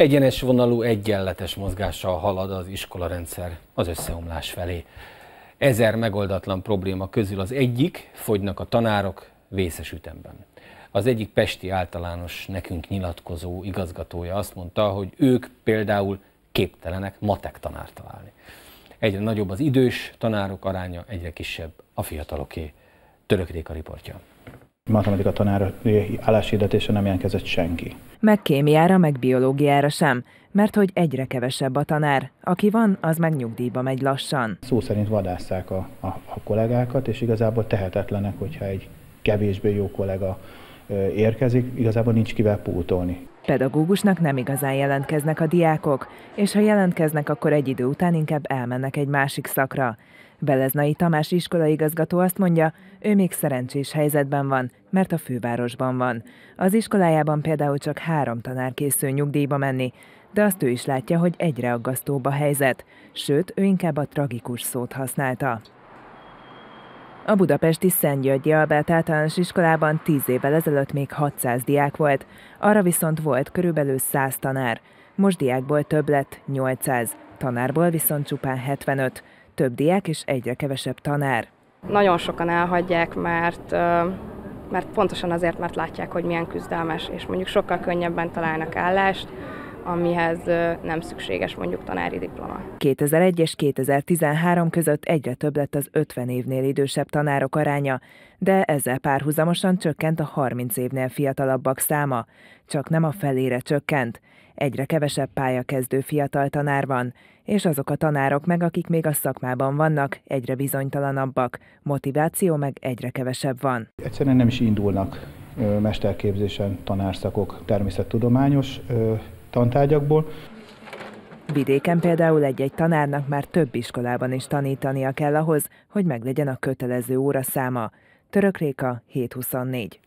Egyenes vonalú, egyenletes mozgással halad az iskolarendszer az összeomlás felé. Ezer megoldatlan probléma közül az egyik, fogynak a tanárok vészes ütemben. Az egyik pesti általános nekünk nyilatkozó igazgatója azt mondta, hogy ők például képtelenek matek tanárt találni. Egyre nagyobb az idős tanárok aránya, egyre kisebb a fiataloké. Török Réka riportja matematika tanár álláshirdetése nem jelentkezett senki. Meg kémiára, meg biológiára sem, mert hogy egyre kevesebb a tanár. Aki van, az meg nyugdíjba megy lassan. Szó szerint vadásszák a, a, a kollégákat, és igazából tehetetlenek, hogyha egy kevésbé jó kollega érkezik, igazából nincs kivel pótolni. Pedagógusnak nem igazán jelentkeznek a diákok, és ha jelentkeznek, akkor egy idő után inkább elmennek egy másik szakra. Beleznai Tamás iskolaigazgató azt mondja, ő még szerencsés helyzetben van, mert a fővárosban van. Az iskolájában például csak három tanár készül nyugdíjba menni, de azt ő is látja, hogy egyre aggasztóbb a helyzet, sőt, ő inkább a tragikus szót használta. A budapesti Szent Györgyi Albert általános iskolában 10 évvel ezelőtt még 600 diák volt, arra viszont volt körülbelül 100 tanár. Most diákból több lett, 800, tanárból viszont csupán 75, több diák és egyre kevesebb tanár. Nagyon sokan elhagyják, mert mert pontosan azért, mert látják, hogy milyen küzdelmes, és mondjuk sokkal könnyebben találnak állást, amihez nem szükséges mondjuk tanári diploma. 2001 és 2013 között egyre több lett az 50 évnél idősebb tanárok aránya, de ezzel párhuzamosan csökkent a 30 évnél fiatalabbak száma. Csak nem a felére csökkent. Egyre kevesebb pályakezdő fiatal tanár van, és azok a tanárok meg, akik még a szakmában vannak, egyre bizonytalanabbak, motiváció meg egyre kevesebb van. Egyszerűen nem is indulnak mesterképzésen tanárszakok természettudományos tantárgyakból. Vidéken például egy-egy tanárnak már több iskolában is tanítania kell ahhoz, hogy meglegyen a kötelező óraszáma. Török Réka 724.